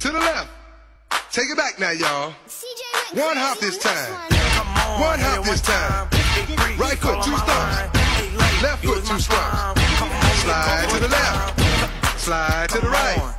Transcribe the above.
To the left. Take it back now, y'all. One hop this time. one. One hop this time. Right foot, two stumps. Left foot, two stumps. Slide to the left. Slide to the right.